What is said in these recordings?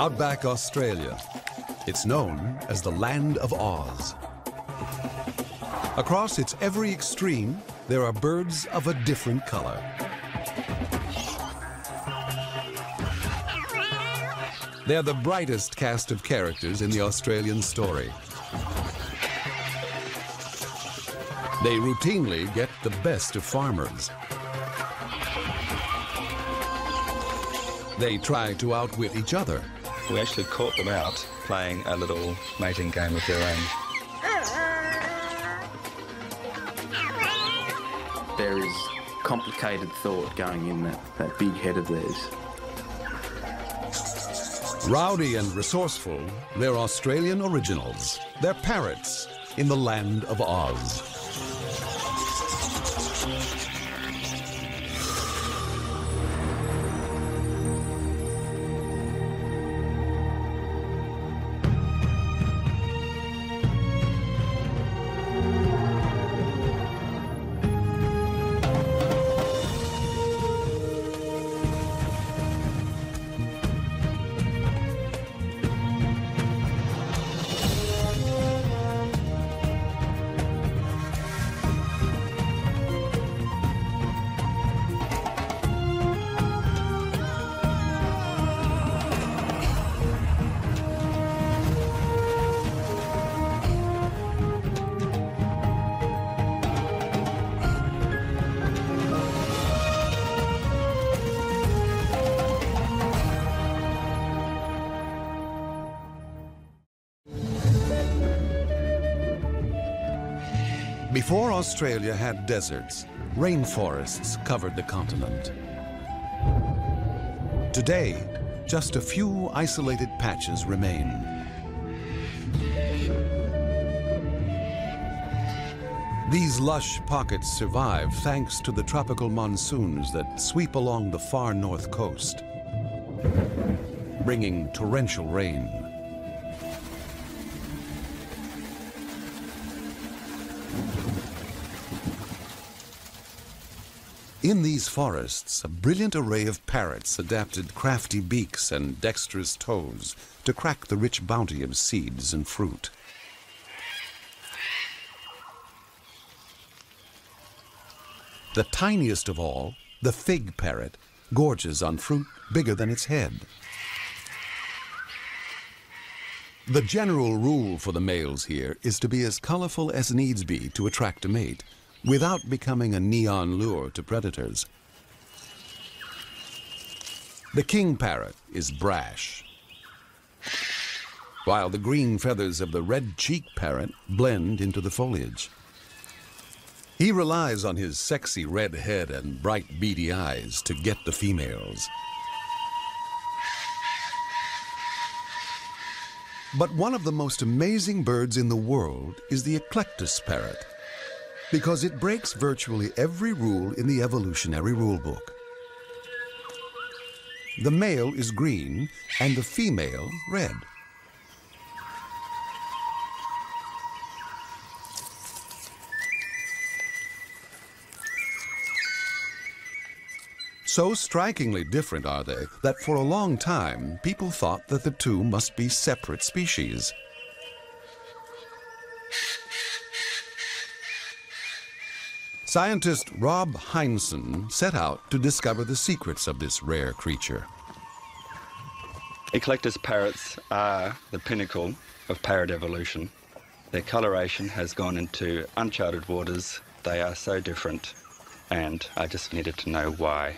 Outback Australia. It's known as the Land of Oz. Across its every extreme, there are birds of a different color. They're the brightest cast of characters in the Australian story. They routinely get the best of farmers. They try to outwit each other. We actually caught them out playing a little mating game of their own. There is complicated thought going in that, that big head of theirs. Rowdy and resourceful, they're Australian originals. They're parrots in the land of Oz. Before Australia had deserts, rainforests covered the continent. Today, just a few isolated patches remain. These lush pockets survive thanks to the tropical monsoons that sweep along the far north coast, bringing torrential rain. In these forests, a brilliant array of parrots adapted crafty beaks and dexterous toes to crack the rich bounty of seeds and fruit. The tiniest of all, the fig parrot, gorges on fruit bigger than its head. The general rule for the males here is to be as colorful as needs be to attract a mate, without becoming a neon lure to predators. The king parrot is brash, while the green feathers of the red cheek parrot blend into the foliage. He relies on his sexy red head and bright beady eyes to get the females. But one of the most amazing birds in the world is the Eclectus parrot because it breaks virtually every rule in the evolutionary rulebook. The male is green and the female red. So strikingly different are they that for a long time people thought that the two must be separate species. Scientist Rob Heinsohn set out to discover the secrets of this rare creature. Eclectus parrots are the pinnacle of parrot evolution. Their coloration has gone into uncharted waters. They are so different, and I just needed to know why.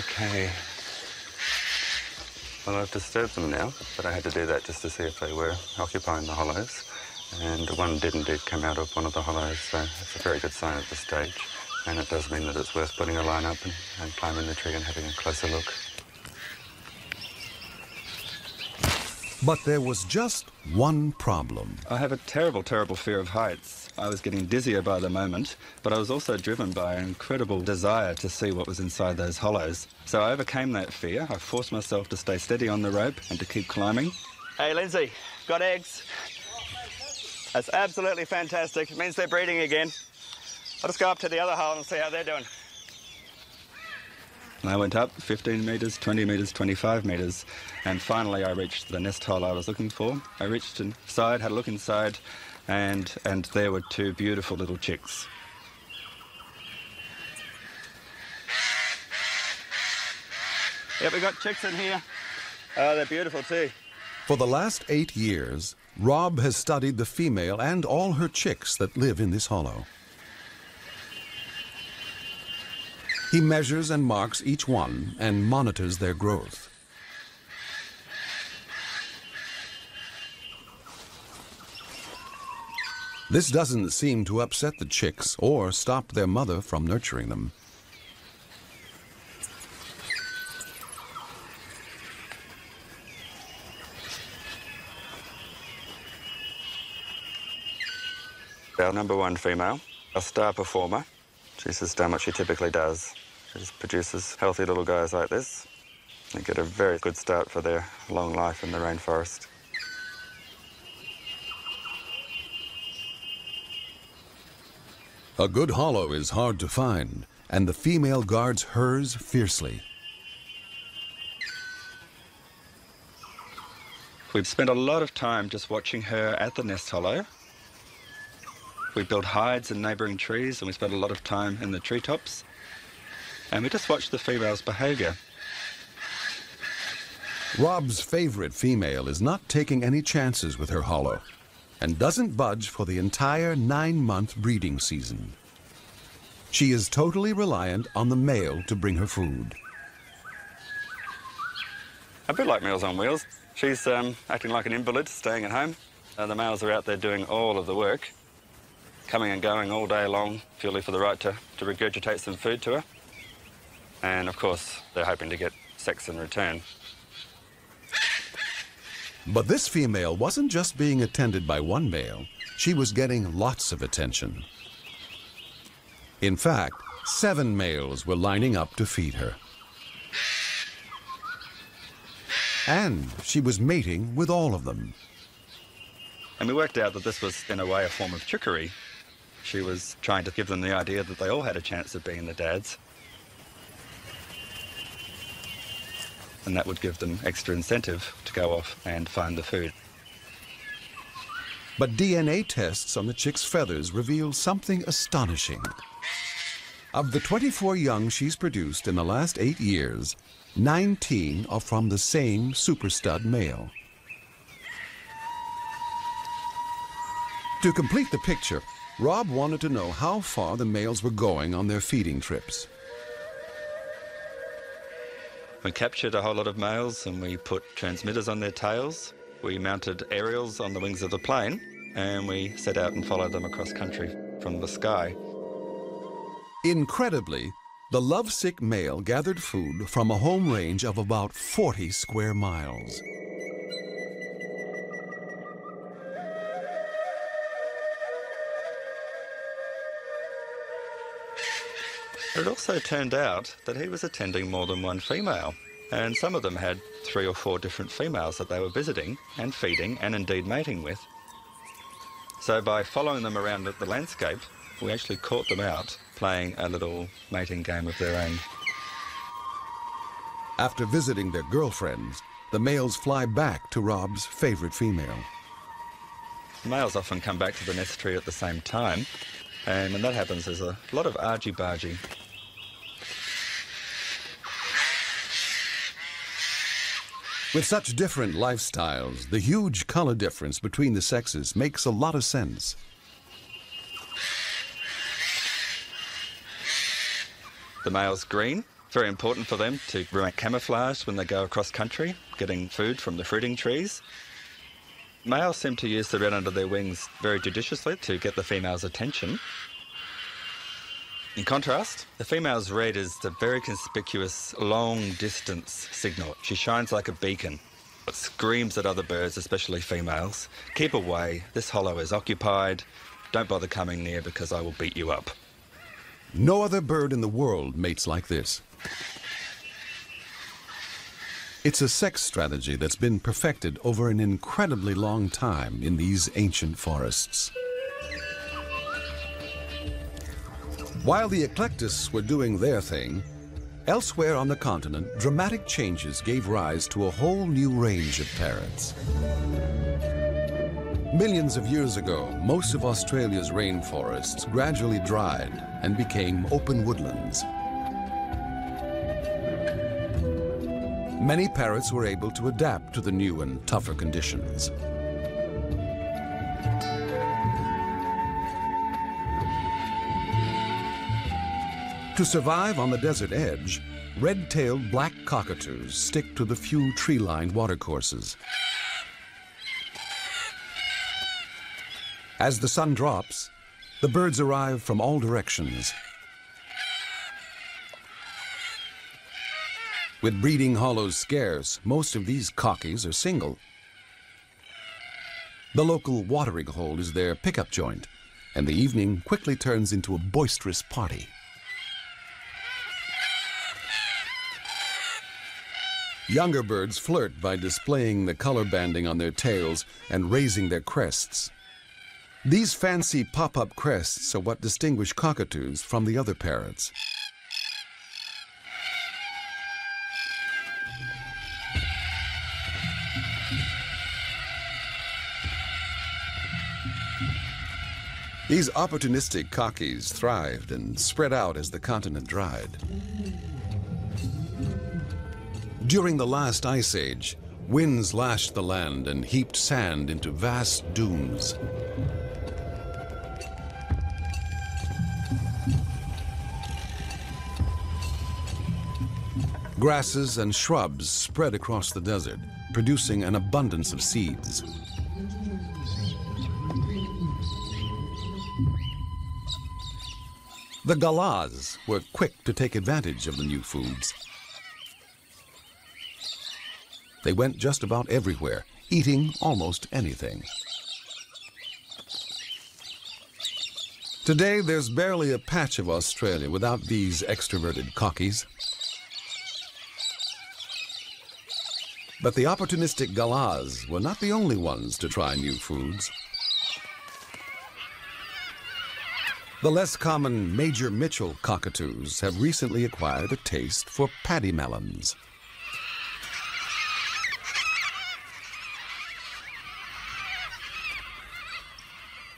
Okay. Well, I've disturbed them now, but I had to do that just to see if they were occupying the hollows and one did indeed come out of one of the hollows, so it's a very good sign at this stage. And it does mean that it's worth putting a line up and, and climbing the tree and having a closer look. But there was just one problem. I have a terrible, terrible fear of heights. I was getting dizzier by the moment, but I was also driven by an incredible desire to see what was inside those hollows. So I overcame that fear. I forced myself to stay steady on the rope and to keep climbing. Hey, Lindsay, got eggs? That's absolutely fantastic. It means they're breeding again. I'll just go up to the other hole and see how they're doing. And I went up 15 metres, 20 metres, 25 metres, and finally I reached the nest hole I was looking for. I reached inside, had a look inside, and, and there were two beautiful little chicks. Yep, we've got chicks in here. Oh, they're beautiful too. For the last eight years, Rob has studied the female and all her chicks that live in this hollow. He measures and marks each one and monitors their growth. This doesn't seem to upset the chicks or stop their mother from nurturing them. Our number one female, a star performer. She's just done what she typically does. She just produces healthy little guys like this. They get a very good start for their long life in the rainforest. A good hollow is hard to find, and the female guards hers fiercely. We've spent a lot of time just watching her at the nest hollow. We built hides in neighbouring trees and we spent a lot of time in the treetops. And we just watched the female's behaviour. Rob's favorite female is not taking any chances with her hollow and doesn't budge for the entire nine-month breeding season. She is totally reliant on the male to bring her food. A bit like Meals on Wheels. She's um, acting like an invalid, staying at home. Uh, the males are out there doing all of the work, coming and going all day long, purely for the right to, to regurgitate some food to her. And of course, they're hoping to get sex in return. But this female wasn't just being attended by one male, she was getting lots of attention. In fact, seven males were lining up to feed her. And she was mating with all of them. And we worked out that this was, in a way, a form of trickery. She was trying to give them the idea that they all had a chance of being the dads. And that would give them extra incentive to go off and find the food. But DNA tests on the chick's feathers reveal something astonishing. Of the 24 young she's produced in the last eight years, 19 are from the same super stud male. To complete the picture, Rob wanted to know how far the males were going on their feeding trips. We captured a whole lot of males and we put transmitters on their tails. We mounted aerials on the wings of the plane and we set out and followed them across country from the sky. Incredibly, the lovesick male gathered food from a home range of about 40 square miles. It also turned out that he was attending more than one female, and some of them had three or four different females that they were visiting and feeding and indeed mating with. So by following them around the landscape, we actually caught them out playing a little mating game of their own. After visiting their girlfriends, the males fly back to Rob's favorite female. Males often come back to the nest tree at the same time, Um, and when that happens, there's a lot of argy-bargy. With such different lifestyles, the huge color difference between the sexes makes a lot of sense. The male's green, very important for them to remain camouflaged when they go across country, getting food from the fruiting trees. Males seem to use the red under their wings very judiciously to get the female's attention. In contrast, the female's red is the very conspicuous long distance signal. She shines like a beacon. It screams at other birds, especially females. Keep away, this hollow is occupied. Don't bother coming near because I will beat you up. No other bird in the world mates like this. It's a sex strategy that's been perfected over an incredibly long time in these ancient forests. While the Eclectus were doing their thing, Elsewhere on the continent, dramatic changes gave rise to a whole new range of parrots. Millions of years ago, most of Australia's rainforests gradually dried and became open woodlands. Many parrots were able to adapt to the new and tougher conditions. To survive on the desert edge, red-tailed black cockatoos stick to the few tree-lined watercourses. As the sun drops, the birds arrive from all directions. With breeding hollows scarce, most of these cockies are single. The local watering hole is their pickup joint, and the evening quickly turns into a boisterous party. Younger birds flirt by displaying the color banding on their tails and raising their crests. These fancy pop-up crests are what distinguish cockatoos from the other parrots. These opportunistic cockies thrived and spread out as the continent dried. During the last ice age, winds lashed the land and heaped sand into vast dunes. Grasses and shrubs spread across the desert, producing an abundance of seeds. The Galahs were quick to take advantage of the new foods. They went just about everywhere, eating almost anything. Today, there's barely a patch of Australia without these extroverted cockies. But the opportunistic galahs were not the only ones to try new foods. The less common Major Mitchell cockatoos have recently acquired a taste for paddy melons.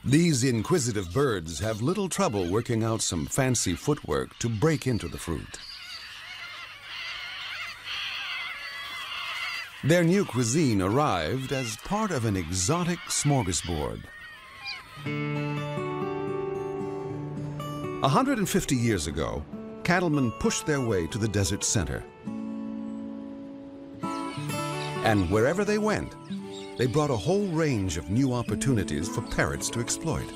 These inquisitive birds have little trouble working out some fancy footwork to break into the fruit. Their new cuisine arrived as part of an exotic smorgasbord. 150 years ago, cattlemen pushed their way to the desert center. And wherever they went, they brought a whole range of new opportunities for parrots to exploit.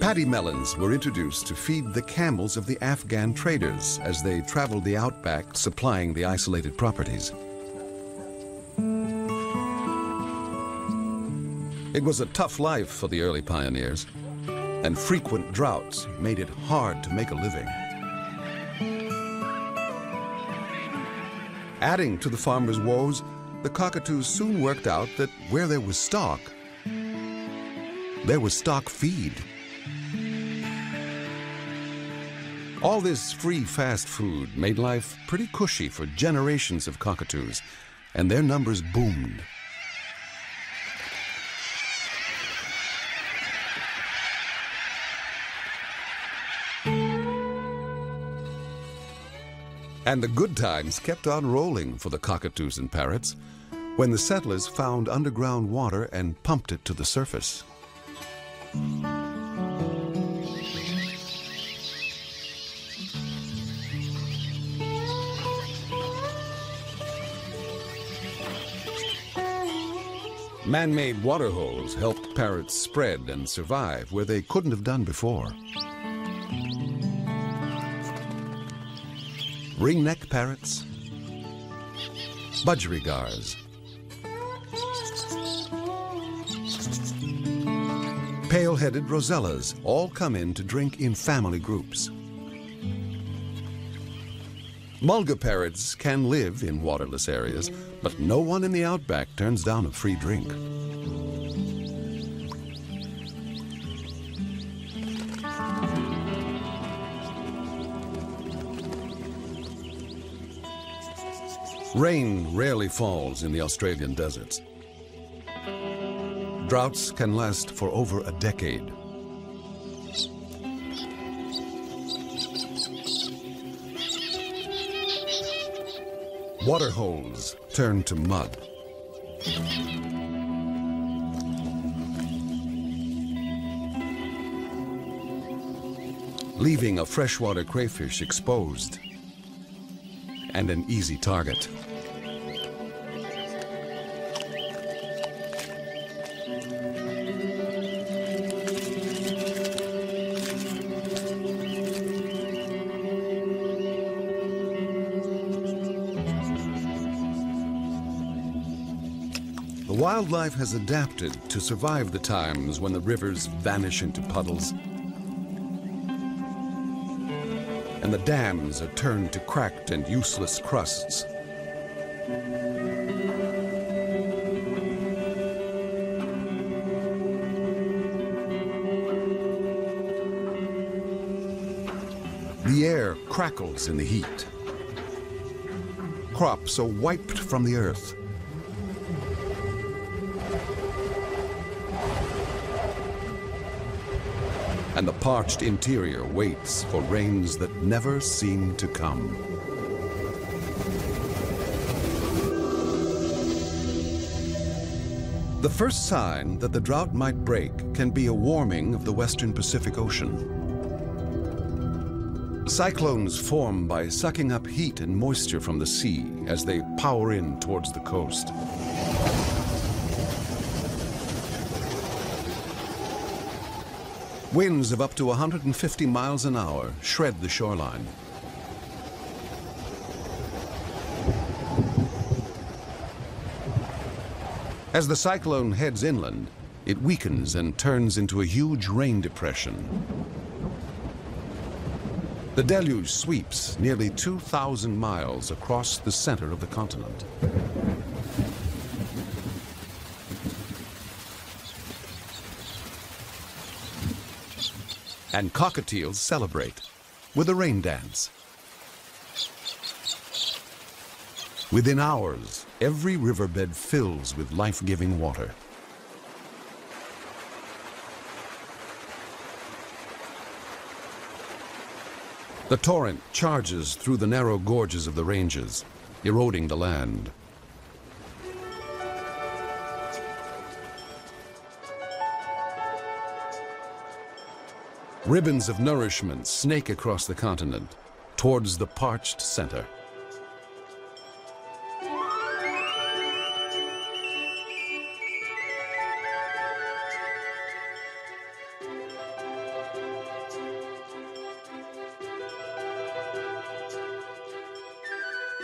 Paddy melons were introduced to feed the camels of the Afghan traders as they traveled the outback supplying the isolated properties. It was a tough life for the early pioneers, and frequent droughts made it hard to make a living. Adding to the farmers' woes, the cockatoos soon worked out that where there was stock, there was stock feed. All this free fast food made life pretty cushy for generations of cockatoos, and their numbers boomed. And the good times kept on rolling for the cockatoos and parrots when the settlers found underground water and pumped it to the surface. Man-made water holes helped parrots spread and survive where they couldn't have done before. Ringneck parrots, budgerigars, pale-headed rosellas all come in to drink in family groups. Mulga parrots can live in waterless areas, but no one in the outback turns down a free drink. Rain rarely falls in the Australian deserts. Droughts can last for over a decade. Water holes turn to mud. Leaving a freshwater crayfish exposed and an easy target. The wildlife has adapted to survive the times when the rivers vanish into puddles and the dams are turned to cracked and useless crusts. The air crackles in the heat. Crops are wiped from the earth. And the parched interior waits for rains that never seem to come. The first sign that the drought might break can be a warming of the western Pacific Ocean. Cyclones form by sucking up heat and moisture from the sea as they power in towards the coast. Winds of up to 150 miles an hour shred the shoreline. As the cyclone heads inland, it weakens and turns into a huge rain depression. The deluge sweeps nearly 2,000 miles across the center of the continent. And cockatiels celebrate with a rain dance. Within hours, every riverbed fills with life-giving water. The torrent charges through the narrow gorges of the ranges, eroding the land. Ribbons of nourishment snake across the continent towards the parched center.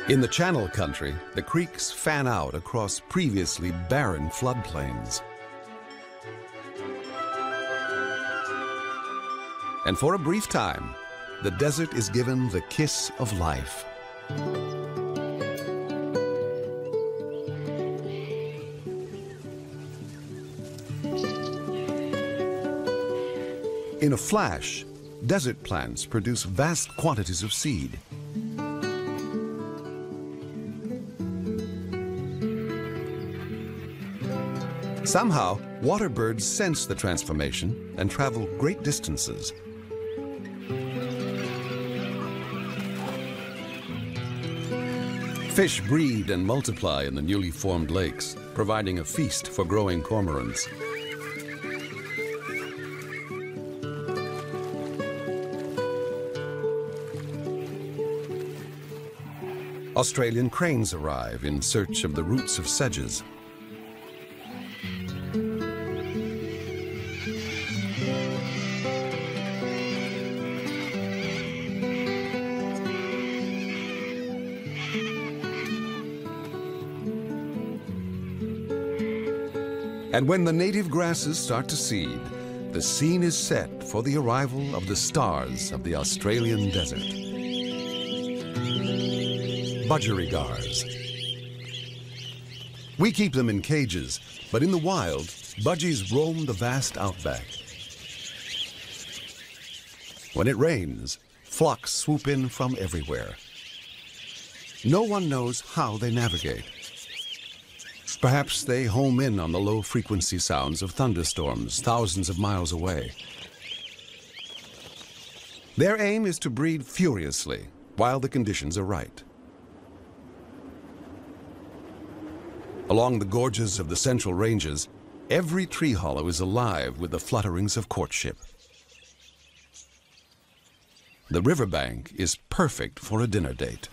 In the Channel Country, the creeks fan out across previously barren floodplains. And for a brief time, the desert is given the kiss of life. In a flash, desert plants produce vast quantities of seed. Somehow, water birds sense the transformation and travel great distances. Fish breed and multiply in the newly formed lakes, providing a feast for growing cormorants. Australian cranes arrive in search of the roots of sedges. And when the native grasses start to seed, the scene is set for the arrival of the stars of the Australian desert. Budgerigars. We keep them in cages, but in the wild, budgies roam the vast outback. When it rains, flocks swoop in from everywhere. no one knows how they navigate. Perhaps they home in on the low frequency sounds of thunderstorms thousands of miles away. Their aim is to breed furiously while the conditions are right. Along the gorges of the central ranges, every tree hollow is alive with the flutterings of courtship. The riverbank is perfect for a dinner date.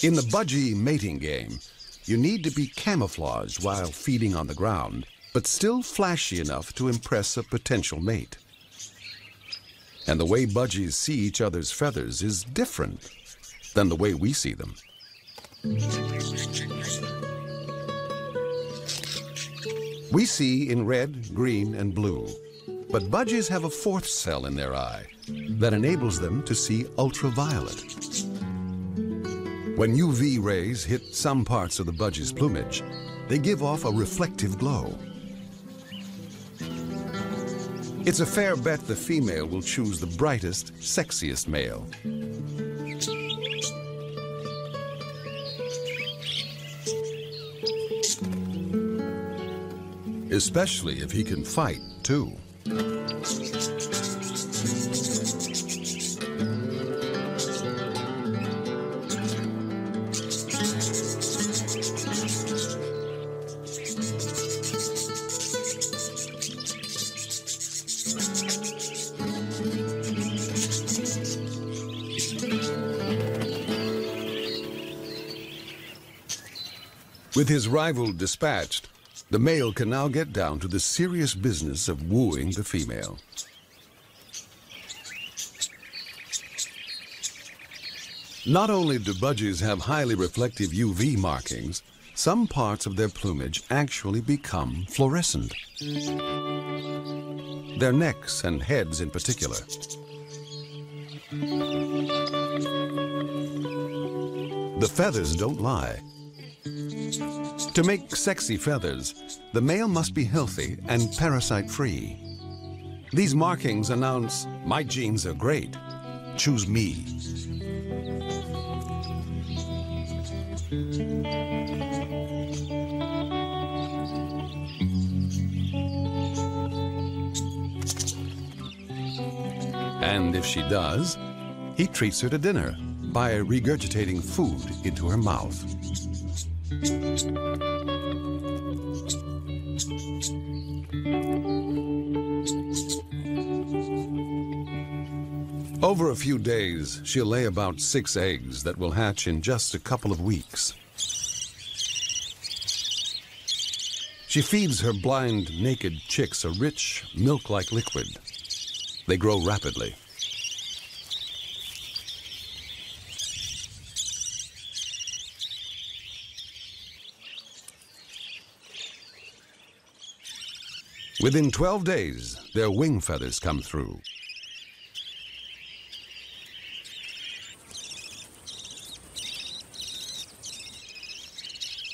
In the budgie mating game, you need to be camouflaged while feeding on the ground, but still flashy enough to impress a potential mate. And the way budgies see each other's feathers is different than the way we see them. We see in red, green, and blue, but budgies have a fourth cell in their eye that enables them to see ultraviolet. When UV rays hit some parts of the budgie's plumage, they give off a reflective glow. It's a fair bet the female will choose the brightest, sexiest male. Especially if he can fight, too. With his rival dispatched, the male can now get down to the serious business of wooing the female. Not only do budgies have highly reflective UV markings, some parts of their plumage actually become fluorescent. Their necks and heads in particular. The feathers don't lie. To make sexy feathers, the male must be healthy and parasite-free. These markings announce, my genes are great, choose me. And if she does, he treats her to dinner by regurgitating food into her mouth. Over a few days, she'll lay about six eggs that will hatch in just a couple of weeks. She feeds her blind, naked chicks a rich, milk-like liquid. They grow rapidly. Within 12 days, their wing feathers come through.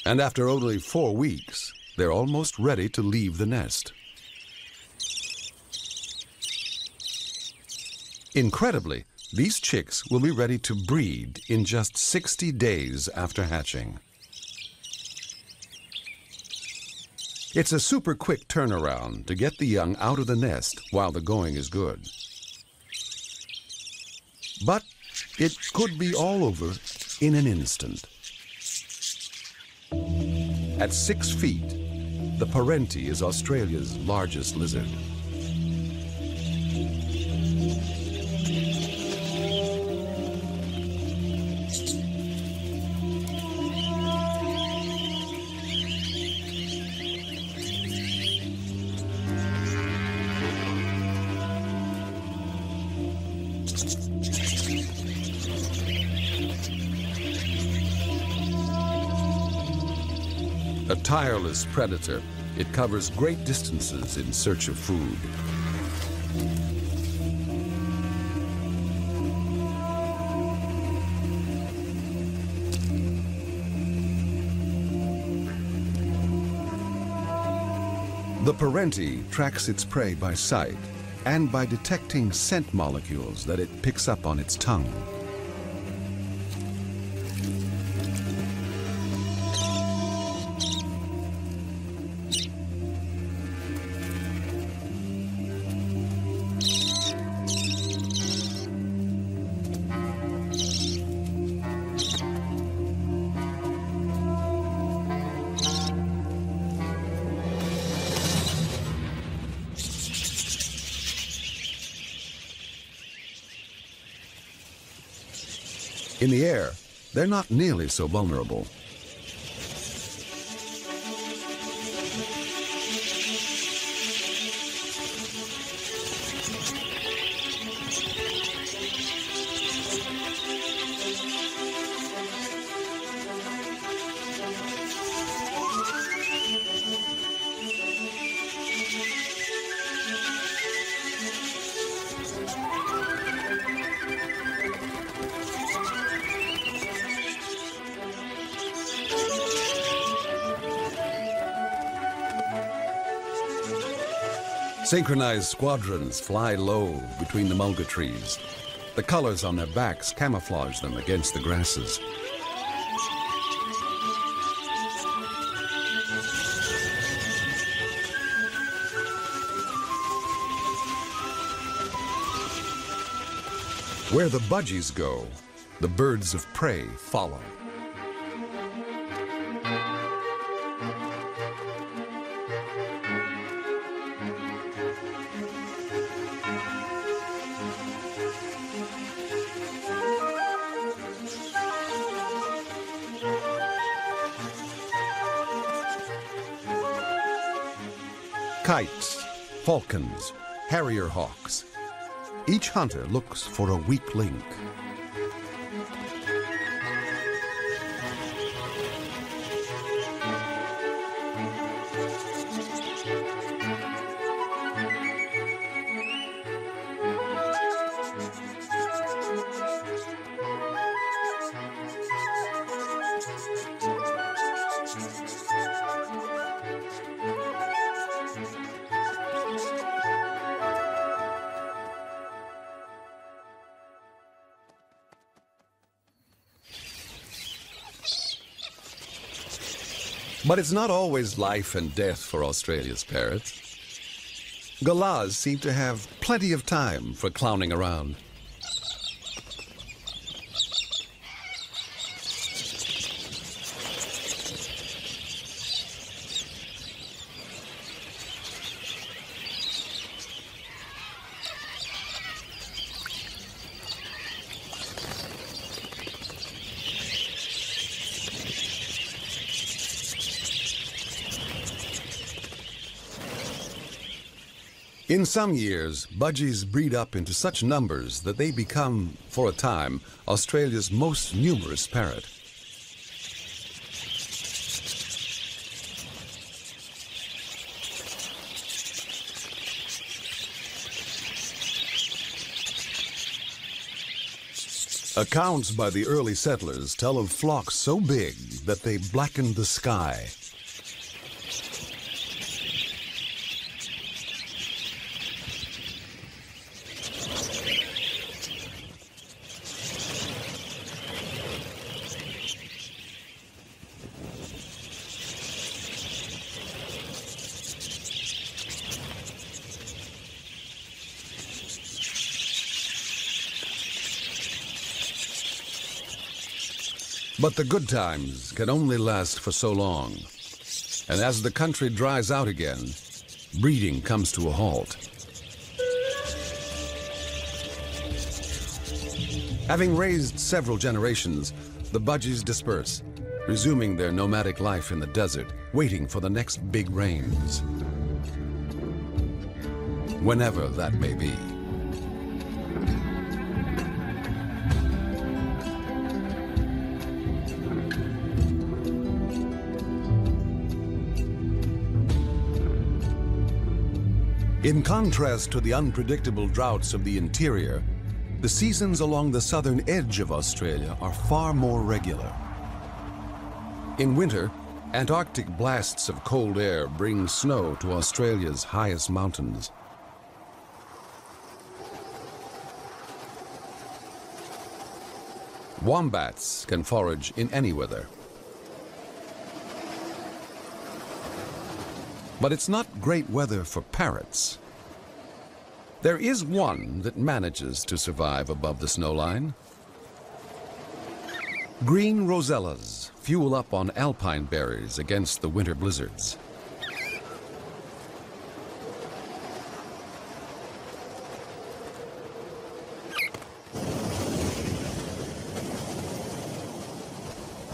And after only four weeks, they're almost ready to leave the nest. Incredibly, these chicks will be ready to breed in just 60 days after hatching. It's a super quick turnaround to get the young out of the nest while the going is good. But it could be all over in an instant. At six feet, the Perentie is Australia's largest lizard. A predator, it covers great distances in search of food. The perentie tracks its prey by sight and by detecting scent molecules that it picks up on its tongue. They're not nearly so vulnerable. Synchronized squadrons fly low between the mulga trees. The colors on their backs camouflage them against the grasses. Where the budgies go, the birds of prey follow. Kites, falcons, harrier hawks. Each hunter looks for a weak link. But it's not always life and death for Australia's parrots. Galahs seem to have plenty of time for clowning around. In some years, budgies breed up into such numbers that they become, for a time, Australia's most numerous parrot. Accounts by the early settlers tell of flocks so big that they blackened the sky. But the good times can only last for so long. And as the country dries out again, breeding comes to a halt. Having raised several generations, the budgies disperse, resuming their nomadic life in the desert, waiting for the next big rains. Whenever that may be. In contrast to the unpredictable droughts of the interior, the seasons along the southern edge of Australia are far more regular. In winter, Antarctic blasts of cold air bring snow to Australia's highest mountains. Wombats can forage in any weather. But it's not great weather for parrots. There is one that manages to survive above the snowline. Green rosellas fuel up on alpine berries against the winter blizzards.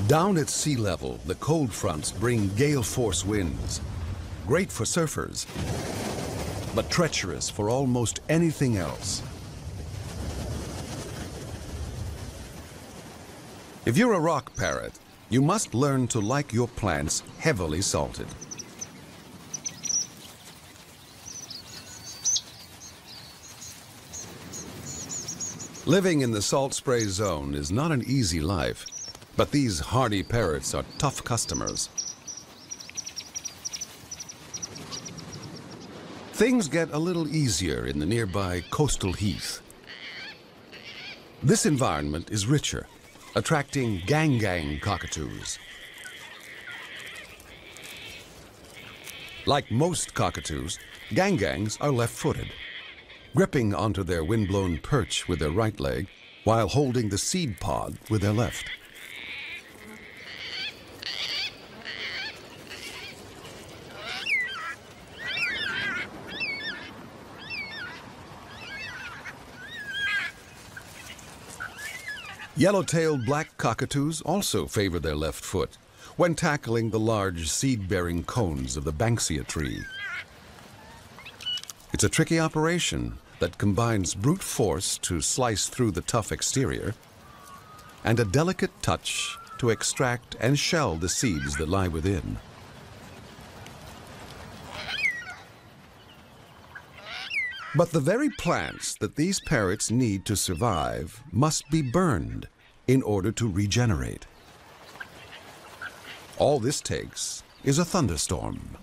Down at sea level, the cold fronts bring gale force winds. Great for surfers, but treacherous for almost anything else. If you're a rock parrot, you must learn to like your plants heavily salted. Living in the salt spray zone is not an easy life, but these hardy parrots are tough customers. Things get a little easier in the nearby coastal heath. This environment is richer, attracting gang-gang cockatoos. Like most cockatoos, gang-gangs are left-footed, gripping onto their windblown perch with their right leg while holding the seed pod with their left. Yellow-tailed black cockatoos also favor their left foot when tackling the large seed-bearing cones of the Banksia tree. It's a tricky operation that combines brute force to slice through the tough exterior and a delicate touch to extract and shell the seeds that lie within. But the very plants that these parrots need to survive must be burned in order to regenerate. All this takes is a thunderstorm.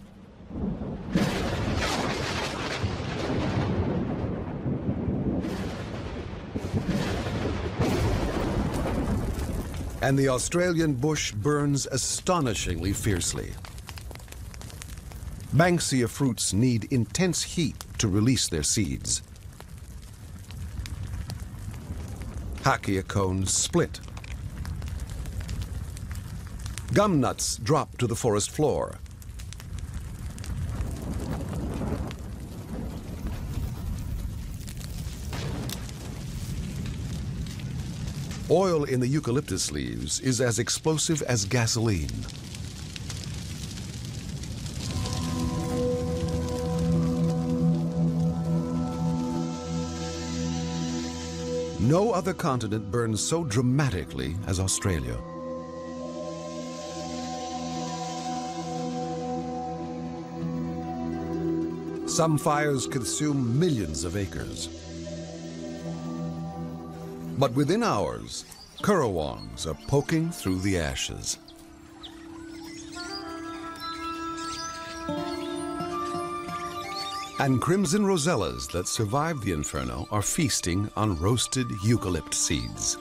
And the Australian bush burns astonishingly fiercely. Banksia fruits need intense heat to release their seeds. Hakea cones split. Gum nuts drop to the forest floor. Oil in the eucalyptus leaves is as explosive as gasoline. No other continent burns so dramatically as Australia. Some fires consume millions of acres. But within hours, currawongs are poking through the ashes. And crimson rosellas that survived the inferno are feasting on roasted eucalypt seeds.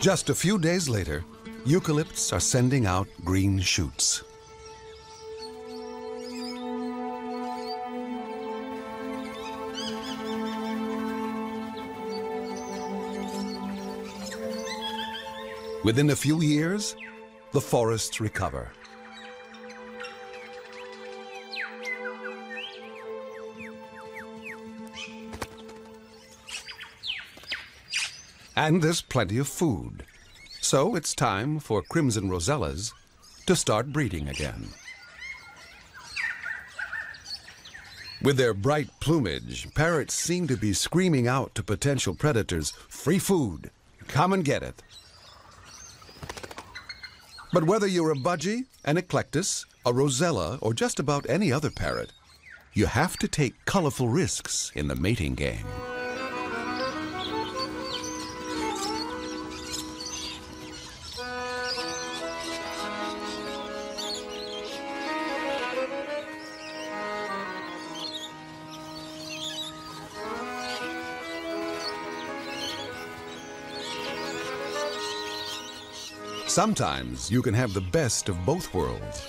Just a few days later, eucalypts are sending out green shoots. Within a few years, the forests recover. And there's plenty of food. So it's time for crimson rosellas to start breeding again. With their bright plumage, parrots seem to be screaming out to potential predators, free food, come and get it. But whether you're a budgie, an eclectus, a rosella, or just about any other parrot, you have to take colorful risks in the mating game. Sometimes you can have the best of both worlds.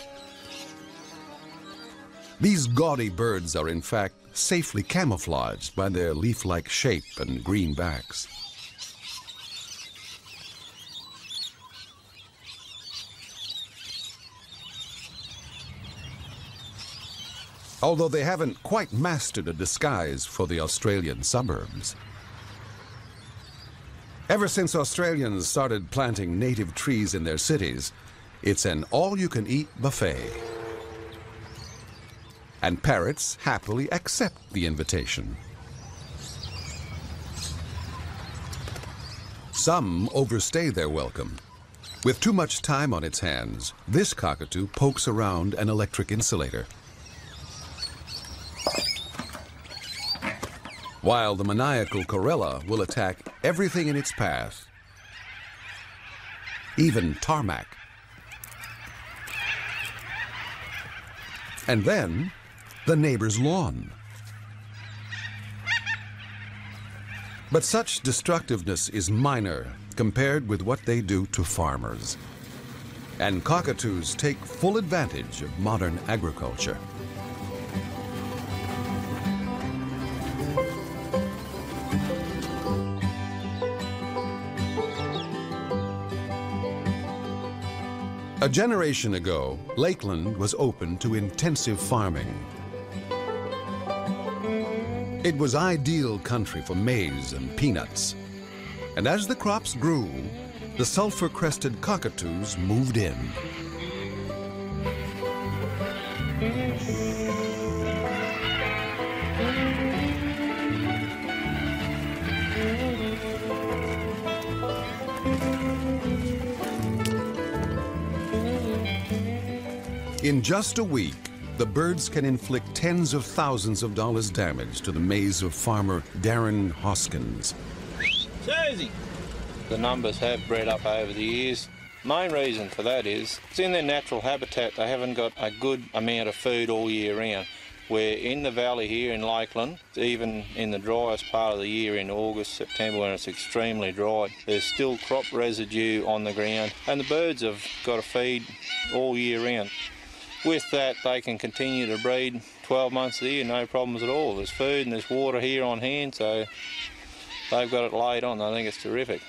These gaudy birds are in fact safely camouflaged by their leaf-like shape and green backs. Although they haven't quite mastered a disguise for the Australian suburbs. Ever since Australians started planting native trees in their cities, it's an all-you-can-eat buffet. And parrots happily accept the invitation. Some overstay their welcome. With too much time on its hands, this cockatoo pokes around an electric insulator. While the maniacal Corella will attack everything in its path, even tarmac. And then, the neighbor's lawn. But such destructiveness is minor compared with what they do to farmers. And cockatoos take full advantage of modern agriculture. A generation ago, Lakeland was open to intensive farming. It was ideal country for maize and peanuts. And as the crops grew, the sulfur-crested cockatoos moved in. In just a week, the birds can inflict tens of thousands of dollars damage to the maize of farmer Darren Hoskins. Susie! The numbers have bred up over the years. Main reason for that is it's in their natural habitat. They haven't got a good amount of food all year round. Where in the valley here in Lakeland, even in the driest part of the year in August, September when it's extremely dry, there's still crop residue on the ground and the birds have got to feed all year round. With that, they can continue to breed 12 months a year, no problems at all. There's food and there's water here on hand, so they've got it laid on. I think it's terrific.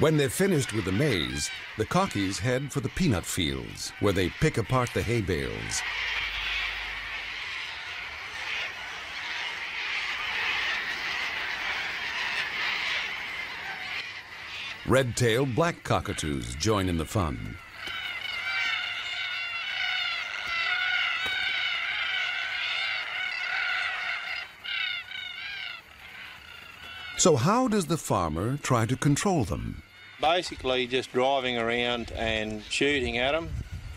When they're finished with the maize, the cockies head for the peanut fields, where they pick apart the hay bales. Red-tailed black cockatoos join in the fun. So how does the farmer try to control them? Basically just driving around and shooting at them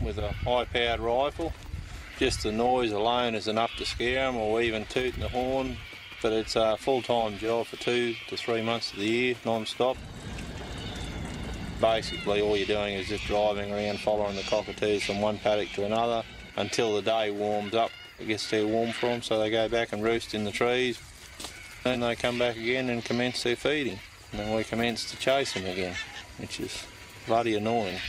with a high-powered rifle. Just the noise alone is enough to scare them or even tooting the horn. But it's a full-time job for two to three months of the year, non-stop. Basically all you're doing is just driving around following the cockatoos from one paddock to another until the day warms up. It gets too warm for them so they go back and roost in the trees then they come back again and commence their feeding. And then we commence to chase them again, which is bloody annoying.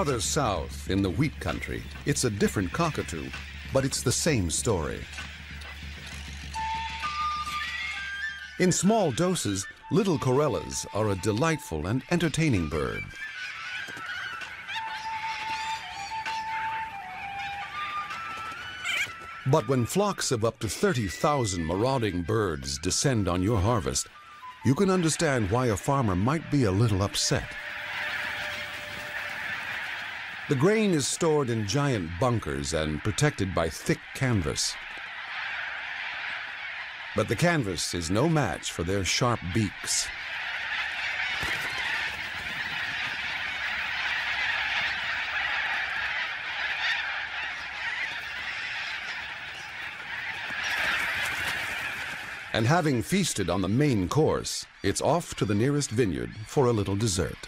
Farther south, in the wheat country, it's a different cockatoo, but it's the same story. In small doses, little corellas are a delightful and entertaining bird. But when flocks of up to 30,000 marauding birds descend on your harvest, you can understand why a farmer might be a little upset. The grain is stored in giant bunkers and protected by thick canvas. But the canvas is no match for their sharp beaks. And having feasted on the main course, it's off to the nearest vineyard for a little dessert.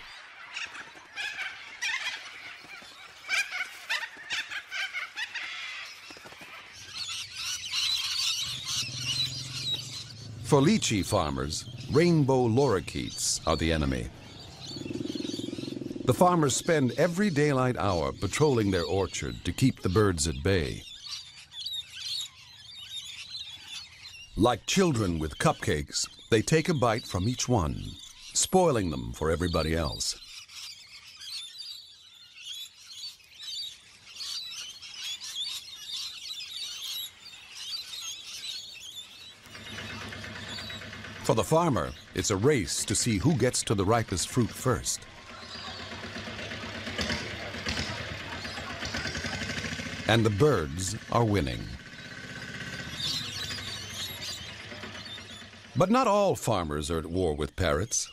For lychee farmers, rainbow lorikeets are the enemy. The farmers spend every daylight hour patrolling their orchard to keep the birds at bay. Like children with cupcakes, they take a bite from each one, spoiling them for everybody else. For the farmer, it's a race to see who gets to the ripest fruit first. And the birds are winning. But not all farmers are at war with parrots.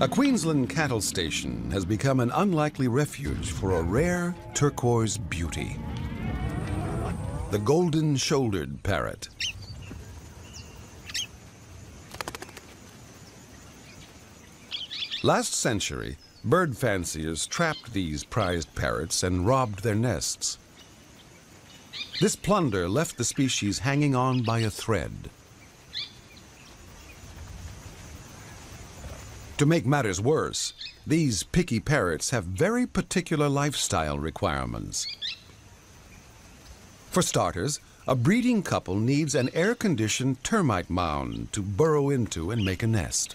A Queensland cattle station has become an unlikely refuge for a rare turquoise beauty. The golden-shouldered parrot. Last century, bird fanciers trapped these prized parrots and robbed their nests. This plunder left the species hanging on by a thread. To make matters worse, these picky parrots have very particular lifestyle requirements. For starters, a breeding couple needs an air-conditioned termite mound to burrow into and make a nest.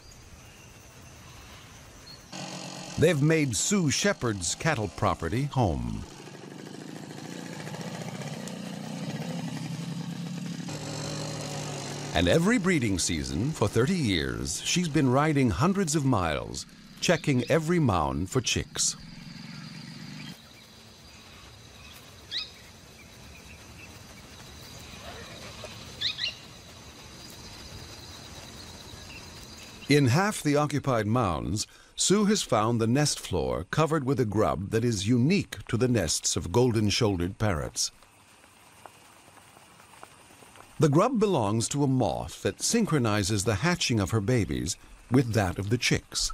They've made Sue Shepherd's cattle property home. And every breeding season for 30 years, she's been riding hundreds of miles, checking every mound for chicks. In half the occupied mounds, Sue has found the nest floor covered with a grub that is unique to the nests of golden-shouldered parrots. The grub belongs to a moth that synchronizes the hatching of her babies with that of the chicks.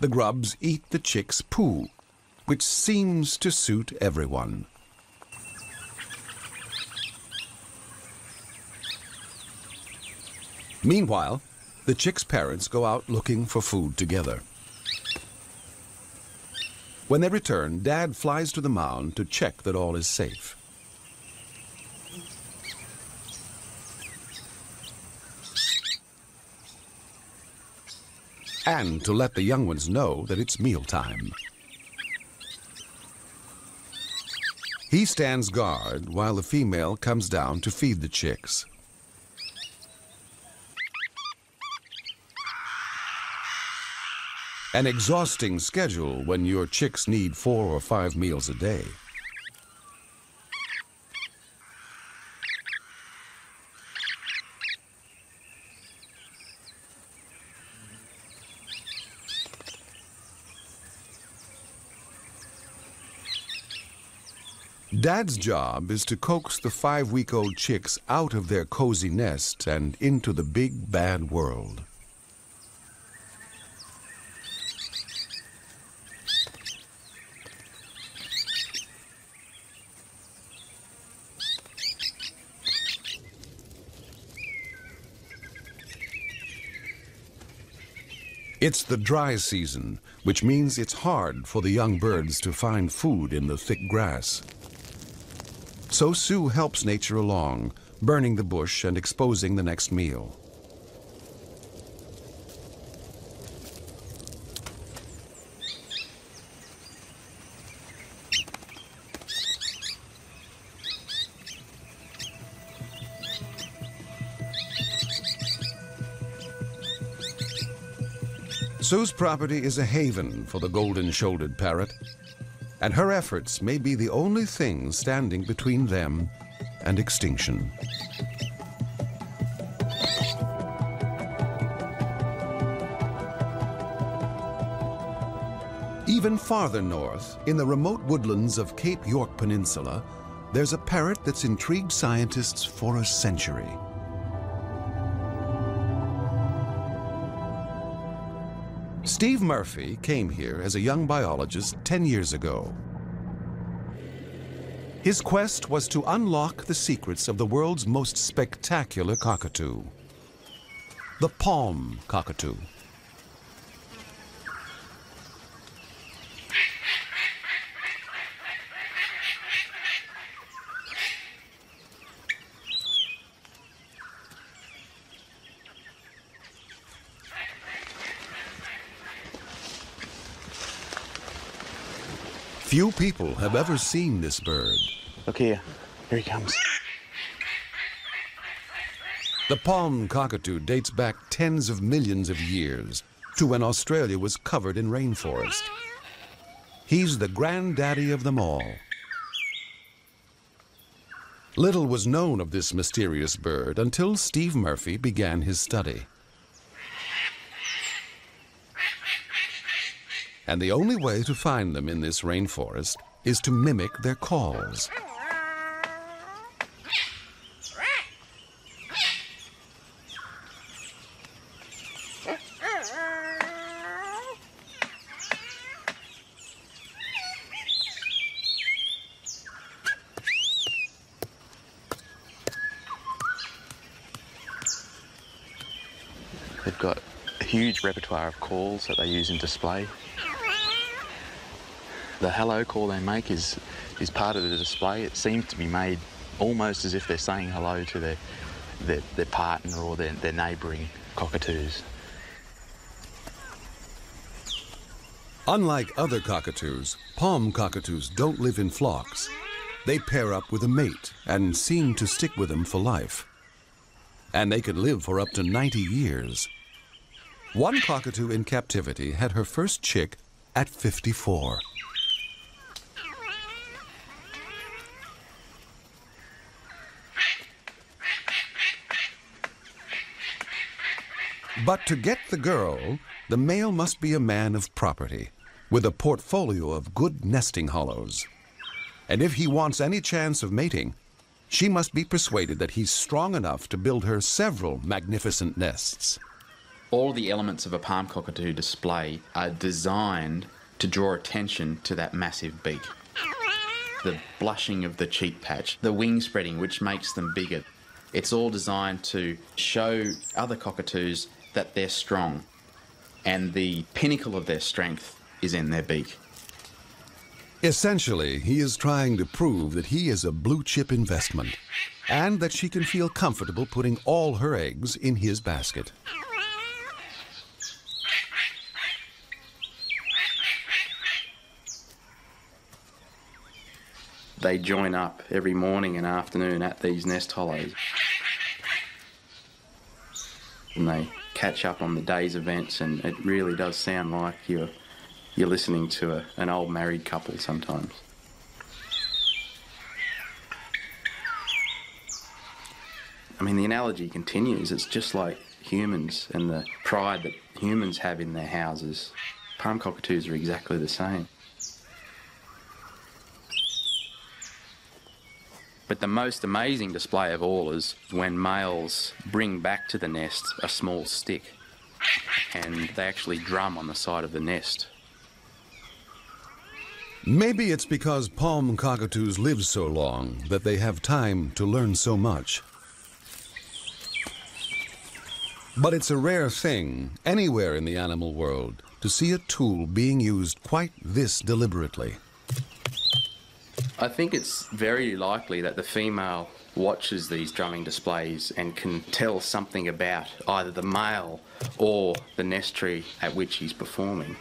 The grubs eat the chicks' poo, which seems to suit everyone. Meanwhile, the chicks' parents go out looking for food together. When they return, Dad flies to the mound to check that all is safe. And to let the young ones know that it's mealtime. He stands guard while the female comes down to feed the chicks. An exhausting schedule when your chicks need four or five meals a day. Dad's job is to coax the five-week-old chicks out of their cozy nest and into the big bad world. It's the dry season, which means it's hard for the young birds to find food in the thick grass. So Sue helps nature along, burning the bush and exposing the next meal. Sue's property is a haven for the golden-shouldered parrot, and her efforts may be the only thing standing between them and extinction. Even farther north, in the remote woodlands of Cape York Peninsula, there's a parrot that's intrigued scientists for a century. Steve Murphy came here as a young biologist 10 years ago. His quest was to unlock the secrets of the world's most spectacular cockatoo, the palm cockatoo. Few people have ever seen this bird. Look here. Here he comes. The palm cockatoo dates back tens of millions of years to when Australia was covered in rainforest. He's the granddaddy of them all. Little was known of this mysterious bird until Steve Murphy began his study. And the only way to find them in this rainforest is to mimic their calls. They've got a huge repertoire of calls that they use in display. The hello call they make is, is part of the display. It seems to be made almost as if they're saying hello to their, their, their partner or their, their neighbouring cockatoos. Unlike other cockatoos, palm cockatoos don't live in flocks. They pair up with a mate and seem to stick with them for life. And they can live for up to 90 years. One cockatoo in captivity had her first chick at 54. But to get the girl, the male must be a man of property, with a portfolio of good nesting hollows. And if he wants any chance of mating, she must be persuaded that he's strong enough to build her several magnificent nests. All the elements of a palm cockatoo display are designed to draw attention to that massive beak. The blushing of the cheek patch, the wing spreading, which makes them bigger. It's all designed to show other cockatoos that they're strong, and the pinnacle of their strength is in their beak. Essentially, he is trying to prove that he is a blue chip investment and that she can feel comfortable putting all her eggs in his basket. They join up every morning and afternoon at these nest hollows. And they catch up on the day's events, and it really does sound like you're, you're listening to a, an old married couple sometimes. I mean, the analogy continues. It's just like humans and the pride that humans have in their houses. Palm cockatoos are exactly the same. But the most amazing display of all is when males bring back to the nest a small stick and they actually drum on the side of the nest. Maybe it's because palm cockatoos live so long that they have time to learn so much. But it's a rare thing anywhere in the animal world to see a tool being used quite this deliberately. I think it's very likely that the female watches these drumming displays and can tell something about either the male or the nest tree at which he's performing.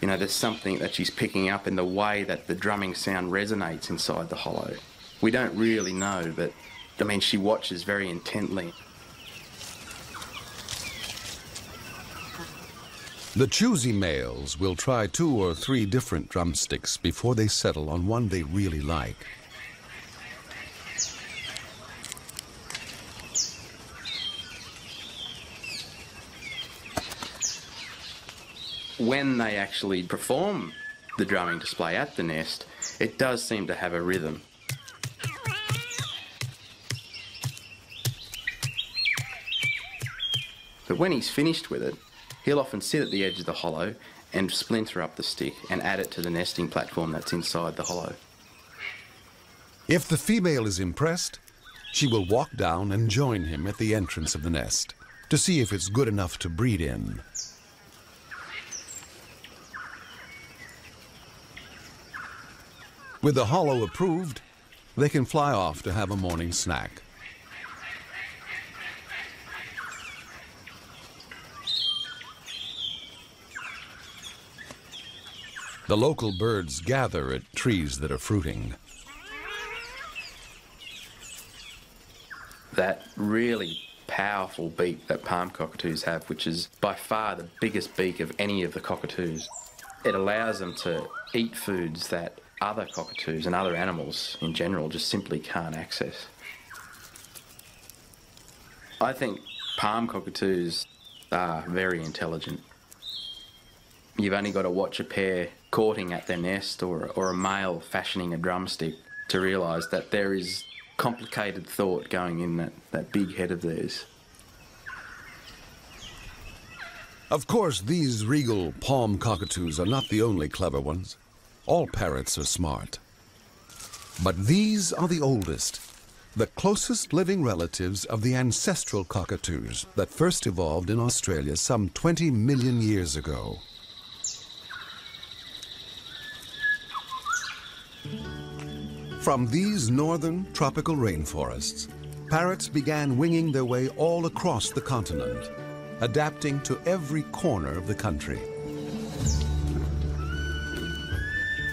You know, there's something that she's picking up in the way that the drumming sound resonates inside the hollow. We don't really know, but I mean, she watches very intently. The choosy males will try two or three different drumsticks before they settle on one they really like. when they actually perform the drumming display at the nest, It does seem to have a rhythm. But when he's finished with it, he'll often sit at the edge of the hollow and splinter up the stick and add it to the nesting platform that's inside the hollow. If the female is impressed, she will walk down and join him at the entrance of the nest to see if it's good enough to breed in. With the hollow approved, they can fly off to have a morning snack. The local birds gather at trees that are fruiting. That really powerful beak that palm cockatoos have, which is by far the biggest beak of any of the cockatoos, it allows them to eat foods that other cockatoos and other animals in general just simply can't access. I think palm cockatoos are very intelligent. You've only got to watch a pair courting at their nest or, or a male fashioning a drumstick to realise that there is complicated thought going in that, that big head of theirs. Of course, these regal palm cockatoos are not the only clever ones. All parrots are smart. But these are the oldest, the closest living relatives of the ancestral cockatoos that first evolved in Australia some 20 million years ago. From these northern tropical rainforests, parrots began winging their way all across the continent, adapting to every corner of the country.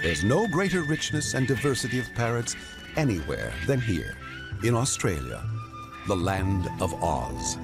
There's no greater richness and diversity of parrots anywhere than here, in Australia, the land of Oz.